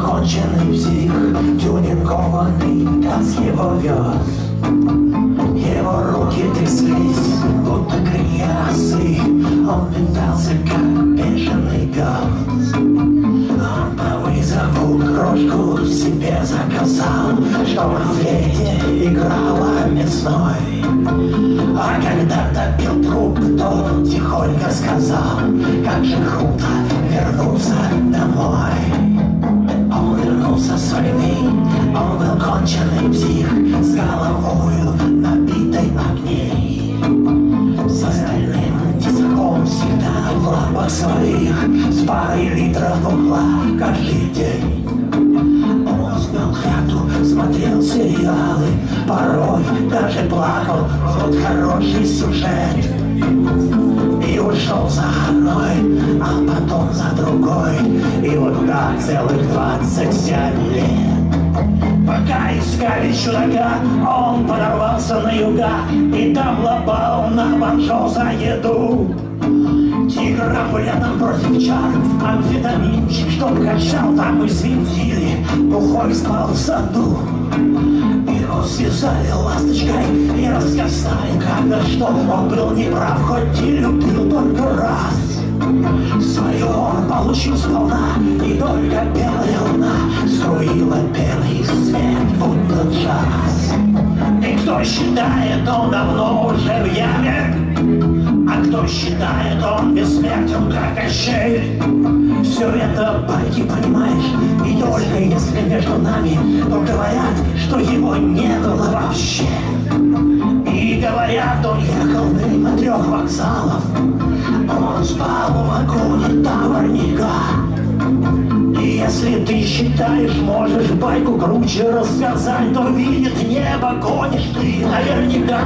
конченый псих, тюнингованный, таз его вез. Его руки тряслись, будто грязы, он метался, как бешеный пес. Он по вызову крошку себе заказал, чтобы в лете играла мясной. А когда допил труп, то тихонько сказал, как же круто вернуться домой. Псих, С головою набитой огней. С остальным тесаком всегда в лапах своих, С парой литров угла каждый день. Он узнал хату, смотрел сериалы, Порой даже плакал, вот хороший сюжет. И ушел за одной, а потом за другой. И вот так целых двадцать семь лет. Пока искали чудака, он подорвался на юга И там лопал на банжо за еду Тигр амбулетом против чар, амфетаминчик, чтоб качал, там извинтили, бухой спал в саду. Его связали ласточкой и рассказали, когда что он был неправ, хоть и любил только раз. Свою он получил сполна, и только белая струила белый свет, будто джаз. И кто считает, он давно уже в яме, а кто считает, он бессмертен, как Кощей. Все это байки, понимаешь, и только если между нами, то говорят, что его не было вообще. И говорят, он ехал мимо трех вокзалов, он спал в вагоне товарника. Если ты считаешь, можешь байку круче рассказать, то видит небо, гонишь ты наверняка.